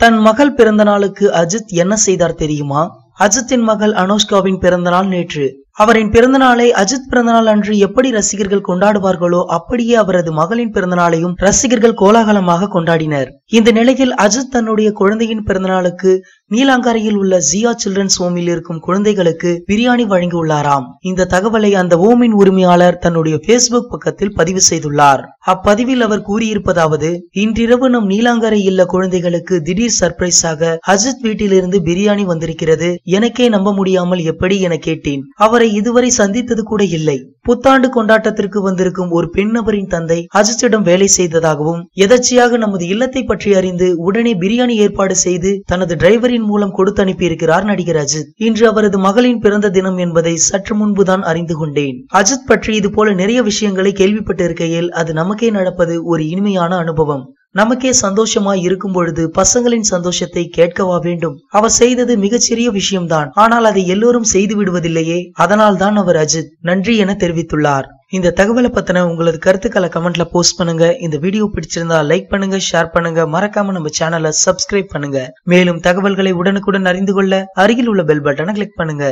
தன் மகள் பிறந்த நாளுக்கு அஜித் என்ன செய்தார் தெரியுமா? அஜித்தின் மகள் அனுஷ்காவின் பிறந்தநாள் நேற்று. அவரின் பிறந்தநாளை அஜித் பிறந்தநாள் அன்று எப்படி ரசிகர்கள் கொண்டாடுவார்களோ அப்படியே அவரது மகளின் பிறந்தநாளையும் ரசிகர்கள் கோலாகலமாக கொண்டாடினர். இந்த நிலையில் அஜித் தன்னுடைய குழந்தையின் பிறந்தநாளுக்கு நீலாங்கரையில் உள்ள ஜியா சில்ட்ரன்ஸ் ஹோமில் இருக்கும் குழந்தைகளுக்கு பிரியாணி வழங்கியுள்ளாராம். இந்த தகவலை அந்த ஹோமின் உரிமையாளர் தன்னுடைய பேஸ்புக் பக்கத்தில் பதிவு செய்துள்ளார். அப்பதிவில் அவர் கூறியிருப்பதாவது இன்றிரவு நம் நீலாங்கரை இல்ல குழந்தைகளுக்கு திடீர் சர்ப்ரைஸாக அஜித் வீட்டிலிருந்து பிரியாணி வந்திருக்கிறது எனக்கே நம்ப முடியாமல் எப்படி என கேட்டேன். அவரை இதுவரை சந்தித்தது கூட இல்லை. புத்தாண்டு கொண்டாட்டத்திற்கு வந்திருக்கும் ஒரு பெண் நபரின் தந்தை அஜித்திடம் வேலை செய்ததாகவும் எதர்ச்சியாக நமது இல்லத்தை பற்றி அறிந்து உடனே பிரியாணி ஏற்பாடு செய்து தனது டிரைவரின் மூலம் கொடுத்து அனுப்பியிருக்கிறார் நடிகர் அஜித். இன்று அவரது மகளின் பிறந்த தினம் என்பதை சற்று முன்புதான் அறிந்து கொண்டேன். அஜித் பற்றி இது போல நிறைய விஷயங்களை கேள்விப்பட்டிருக்கையில் அது நமக்கே நடப்பது ஒரு இனிமையான அனுபவம். நமக்கே சந்தோஷமாய் இருக்கும் பொழுது பசங்களின் சந்தோஷத்தை கேட்கவா வேண்டும்? அவர் செய்தது மிகச்சிறிய விஷயம்தான். ஆனால் அதை எல்லோரும் செய்து விடுவதில்லையே. அதனால் தான் அவர் அஜித். நன்றி என தெரிவித்துள்ளார். இந்த தகவலை பத்தின உங்களது கருத்துக்களை கமெண்ட்ல போஸ்ட் பண்ணுங்க. இந்த வீடியோ பிடிச்சிருந்தா லைக் பண்ணுங்க ஷேர் பண்ணுங்க. மறக்காம நம்ம சேனலை சப்ஸ்கிரைப் பண்ணுங்க. மேலும் தகவல்களை உடனுக்குடன் அறிந்து கொள்ள அருகில் உள்ள பெல் பட்டனை கிளிக் பண்ணுங்க.